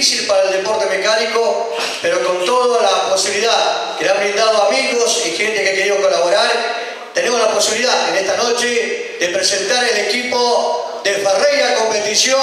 difícil para el deporte mecánico, pero con toda la posibilidad que le han brindado amigos y gente que ha querido colaborar, tenemos la posibilidad en esta noche de presentar el equipo de Ferreira Competición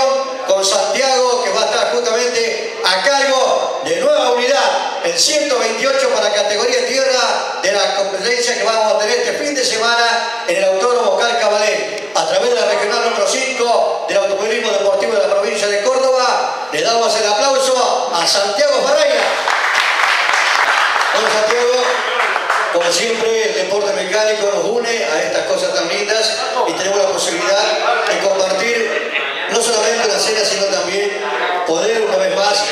con Santiago, que va a estar justamente a cargo de nueva unidad, el 128 para categoría tierra de la competencia que vamos a tener este fin de semana en el Autónomo Oscar Cabalé, a través de la regional número 5 del automovilismo deportivo de la provincia de Córdoba. Le damos el aplauso a Santiago Ferreira. Bueno, Santiago, siempre, el deporte mecánico nos une a estas cosas tan lindas y tenemos la posibilidad de compartir no solamente la cena, sino también poder una vez más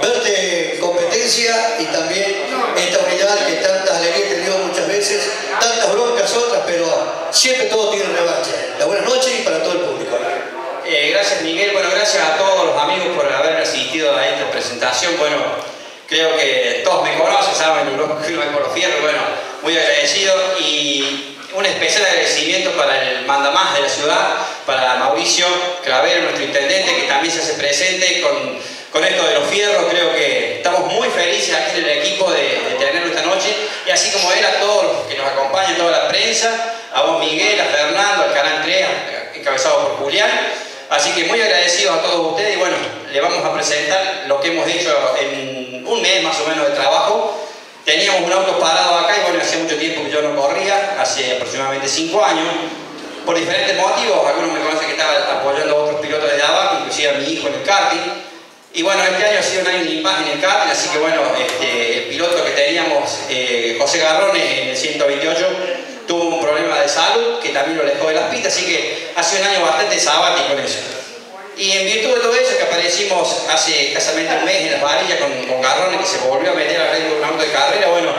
verte en competencia y también esta unidad que tantas alegrías he tenido muchas veces, tantas broncas otras, pero siempre todo tiene revancha. La buena noche y para todo el público. Eh, gracias Miguel, bueno gracias a todos los amigos por haber asistido a esta presentación. Bueno, creo que todos me conocen, saben que no es por los fierros, bueno, muy agradecido y un especial agradecimiento para el mandamás de la ciudad, para Mauricio Cravero, nuestro intendente, que también se hace presente con, con esto de los fierros. Creo que estamos muy felices aquí en el equipo de, de tenerlo esta noche y así como él, a todos los que nos acompañan, toda la prensa, a vos Miguel, a Fernando, al Canal 3, encabezado por Julián. Así que muy agradecido a todos ustedes y bueno, le vamos a presentar lo que hemos hecho en un mes más o menos de trabajo. Teníamos un auto parado acá y bueno, hace mucho tiempo que yo no corría, hace aproximadamente 5 años, por diferentes motivos. Algunos me conocen que estaba apoyando a otros pilotos de abajo, inclusive a mi hijo en el karting. Y bueno, este año ha sido un año de imagen en el karting, así que bueno, este, el piloto que teníamos, eh, José Garrones, en el 128, tuvo un problema de salud que también lo alejó de las pistas, así que ha sido un año bastante sabático en eso. Y en virtud de todo eso, que aparecimos hace escasamente un mes en las varillas con, con Garrones, que se volvió a meter al ritmo de un auto de carrera, bueno,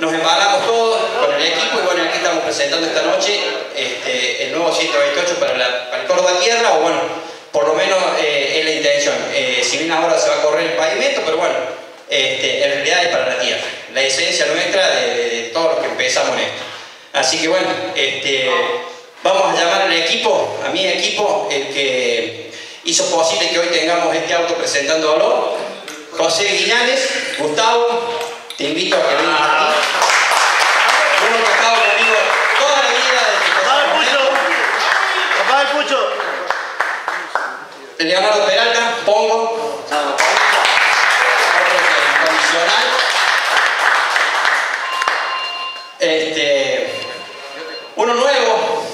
nos embalamos todos con el equipo y bueno, aquí estamos presentando esta noche este, el nuevo 128 para, la, para el Córdoba Tierra, o bueno, por lo menos eh, es la intención. Eh, si bien ahora se va a correr el pavimento, pero bueno, este, en realidad es para la tierra, la esencia nuestra de, de todos los que empezamos en esto. Así que bueno, este, vamos a llamar al equipo, a mi equipo, el que hizo posible que hoy tengamos este auto presentándolo. José Guiñales, Gustavo, te invito a que vengas aquí. Uno que ha estado conmigo toda la vida desde que Papá el Pucho. Papá el Pucho. Leonardo Peralta, Pongo. Otro que- condicional. Este, uno nuevo,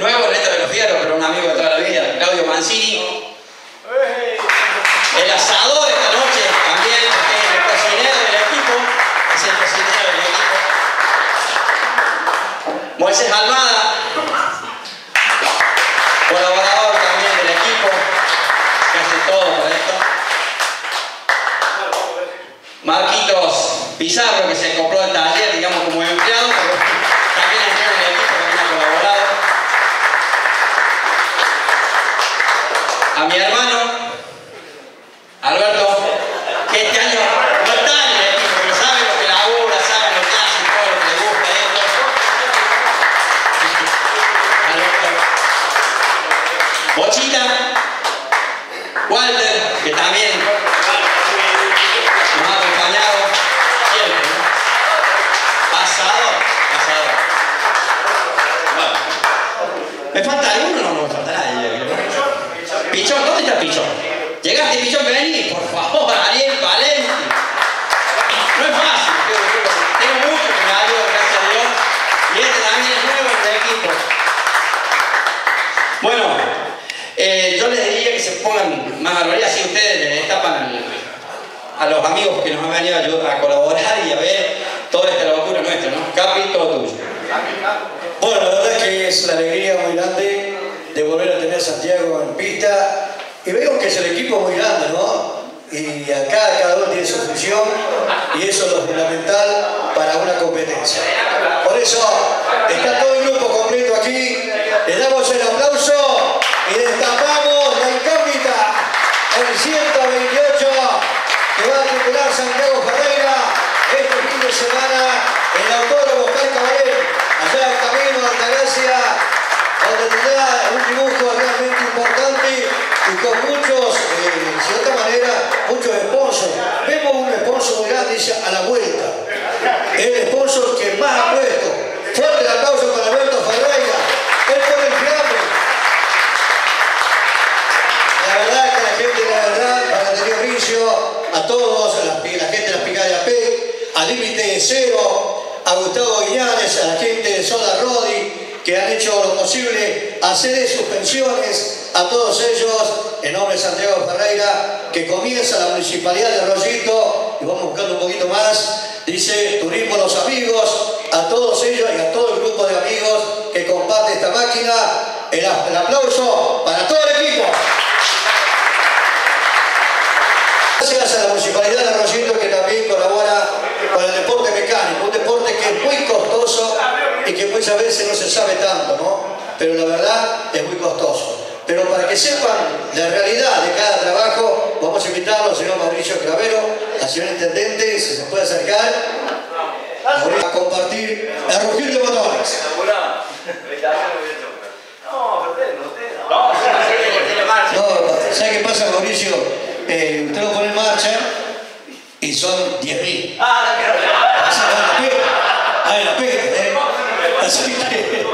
nuevo en esta velocidad, pero un amigo de toda la vida, Claudio El asador esta noche también, el cocinero del equipo, es el cocinero del equipo. Moisés Almada, colaborador también del equipo, que hace todo para esto. Marquitos Pizarro, que se compró el taller, digamos, como empleado, pero también entró en el equipo, también ha colaborado. A mi hermano, Alberto, que este año no está en el equipo, pero sabe lo que labura, sabe lo que hace, todo lo que le gusta esto. Alberto. Bochita, Walter, que también nos ha acompañado siempre. ¿no? Asador, asador. Bueno. ¿Me falta alguno o no me falta nadie? Pichón, ¿dónde está Pichón? Pichón, vení, por favor, Ariel Valenti. No es fácil, pero tengo mucho que me ayuda, gracias a Dios. Y este también es nuevo en el equipo. Bueno, eh, yo les diría que se pongan más barbaridad si ustedes le destapan a los amigos que nos han venido a, a colaborar y a ver toda esta locura nuestra, ¿no? Capi, todo tuyo. Bueno, la verdad es que es una alegría muy grande de volver a tener a Santiago en pista. Y veo que es el equipo muy grande, ¿no? Y acá cada uno tiene su función y eso es lo fundamental para una competencia. Por eso está todo el grupo completo aquí. Le damos el aplauso y destapamos la incógnita, el 128 que va a titular Santiago Ferreira este fin de semana en el Autódromo Oscar Caballero, allá camino de Altagracia, donde un dibujo realmente importante y con muchos, eh, de otra manera, muchos sponsors. Vemos un sponsor muy grande, a la vuelta. El sponsor que más ha puesto. Fuerte el aplauso para Alberto Ferreira. Él pone el fiambre. La verdad que la gente, la verdad, para Darío Bricio, a todos, a la, gente de la Picada AP, a Límite Cero, a Gustavo Guiñanes, a la gente de Soda Rodi, que han hecho lo posible, a de suspensiones, a todos ellos, en nombre de Santiago Ferreira, que comienza la municipalidad de Rollito, y vamos buscando un poquito más, dice Turismo Los Amigos, a todos ellos y a todo el grupo de amigos que comparte esta máquina, el, el aplauso para todo el equipo. Gracias a la Municipalidad de Rollito que también colabora con el deporte mecánico, un deporte que es muy costoso y que muchas veces no se sabe tanto, ¿no? Pero la verdad es muy costoso. Pero para que sepan la realidad de cada trabajo, vamos a invitarlo al señor Mauricio Cravero, al señor Intendente, si se puede acercar, a compartir el rugir de motores. No, ¿sabe qué pasa, Mauricio? Eh, usted lo pone en marcha y son 10.000. Ah, Ahí la pega, ¿eh? Así que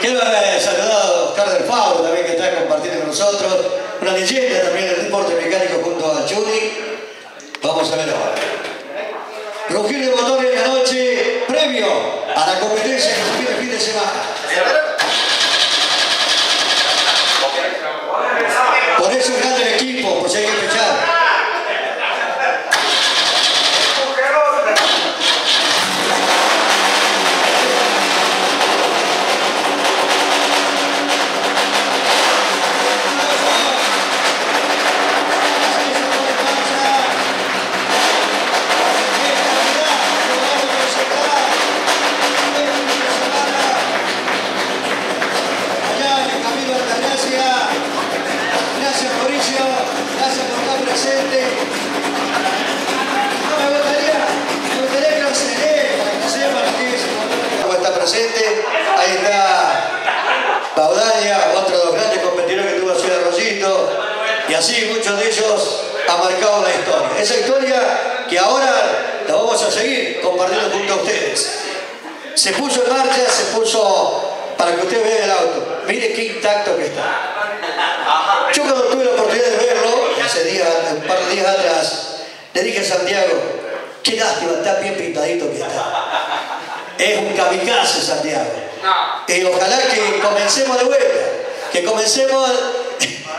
quiero saludar a Oscar del Fabro también que está compartiendo con nosotros. Una leyenda también del deporte mecánico junto a Juni. Vamos a ver ahora. Presente. Ahí está Baudalia, otro de los grandes competidores que tuvo Ciudad Rosito. Y así muchos de ellos han marcado la historia. Esa historia que ahora la vamos a seguir compartiendo junto a ustedes. Se puso en marcha, se puso para que usted vea el auto. Mire qué intacto que está. Yo cuando tuve la oportunidad de verlo, hace días, un par de días atrás, le dije a Santiago, qué lástima, está bien pintadito que está. Es un kamikaze Santiago. Y ojalá que comencemos de vuelta, que comencemos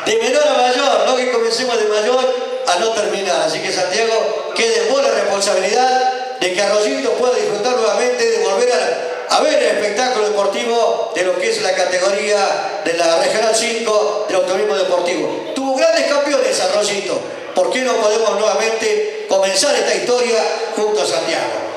de menor a mayor, no que comencemos de mayor a no terminar. Así que Santiago, quede en buena responsabilidad de que Arroyito pueda disfrutar nuevamente, de volver a, a ver el espectáculo deportivo de lo que es la categoría de la Regional 5 del automovilismo deportivo. Tuvo grandes campeones Arroyito. ¿Por qué no podemos nuevamente comenzar esta historia junto a Santiago?